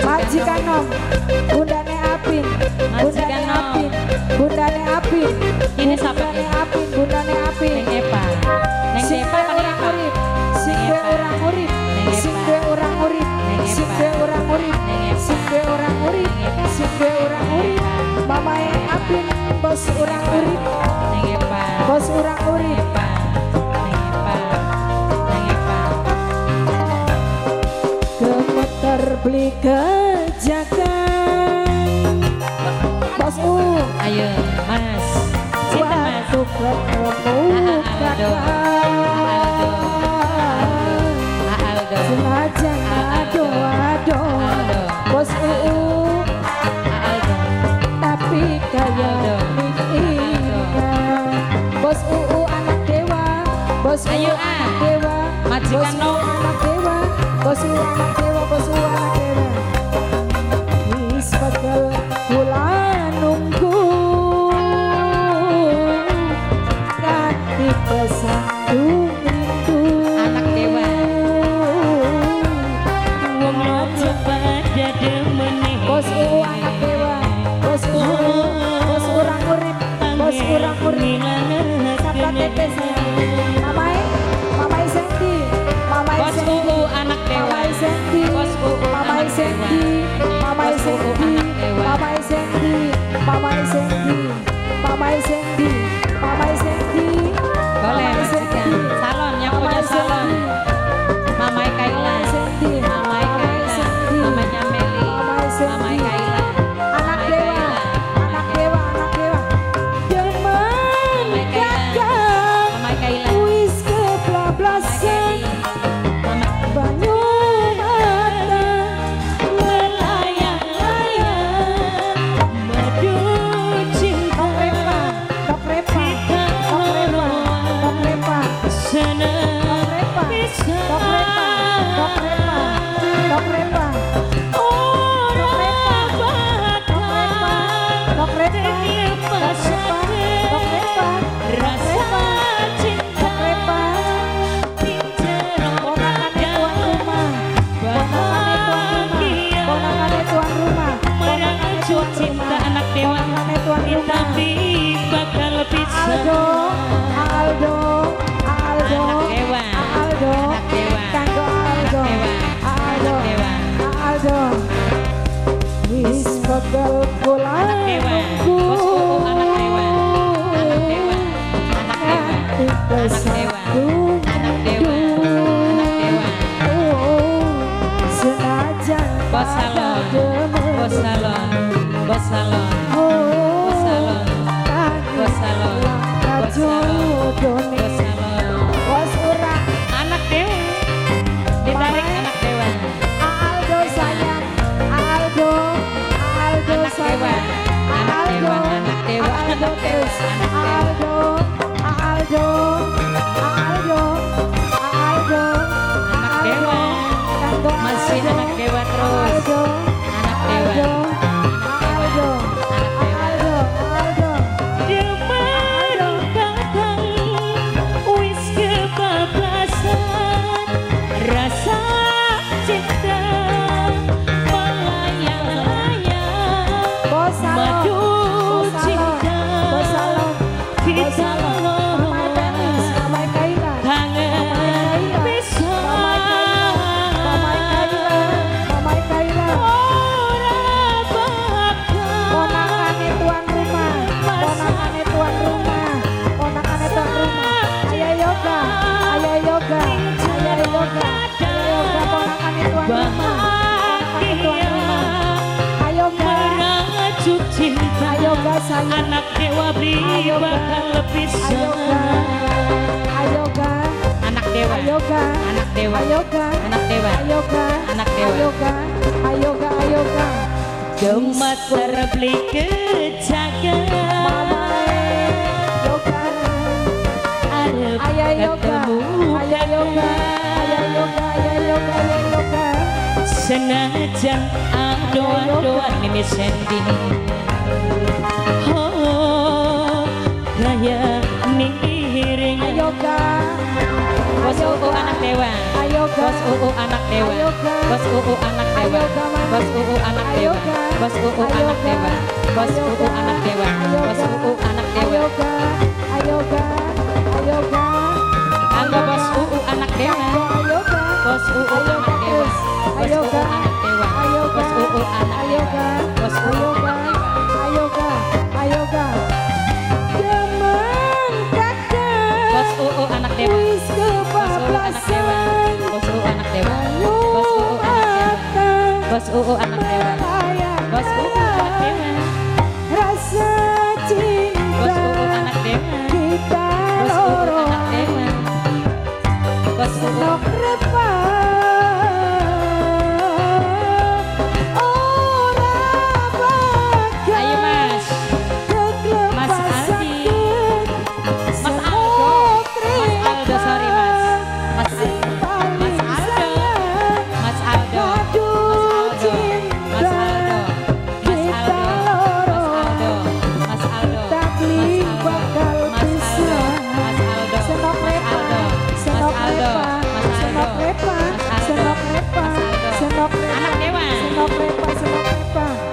majikan nom bundane apin. Bundane apin. Bundane apin. Ini sapa bundane apin. Bundane apin. Neng epa. Neng epa orang urip. Sing orang urip. Sing orang urip. Sing apin, orang urip. Sing orang urip. Sing orang urip. Mamae apin bos orang urip. Bos orang urip. beli kejakan. Bosku. Ayo mas. Waktu ketemu kakak sengaja ado ado bos uu tapi kayak diingat bos uu anak dewa. Bos uu anak dewa. Majikan bos uu anak dewa. day. Sana, bisa Dok Repa Dok Repa Dok Repa bersatu Senajan Bos salon Bos salon Bos salon Bos salon Bos salon Bos salon Bos Anak anak jatuh cinta ayo guys anak dewa ayo bakal lebih senang. ayo guys anak dewa ayo guys anak dewa ayo guys anak dewa ayo guys anak dewa. ayo guys ayo guys ayo guys Demat terbeli kejagaan Senajan doan doan Mimi Sandy Oh gaya miring Ayo ga Bos UU anak dewa Ayo ga Bos UU anak dewa Bos UU anak dewa Bos UU anak dewa Bos UU anak dewa Bos UU anak dewa Bos UU anak dewa Ayo ga Ayo ga Ayo ga Anggo bos UU anak dewa Bos UU anak dewa Bos UU anak dewa Bos UU anak dewa.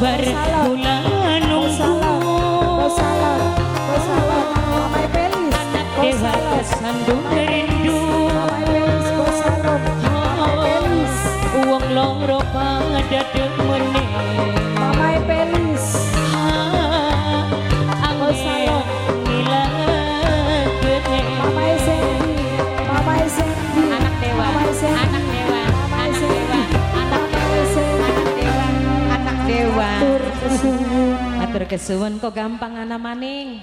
berbulan nunggu. Anak Uang loro pada demenik kesuwen kok gampang ana maning.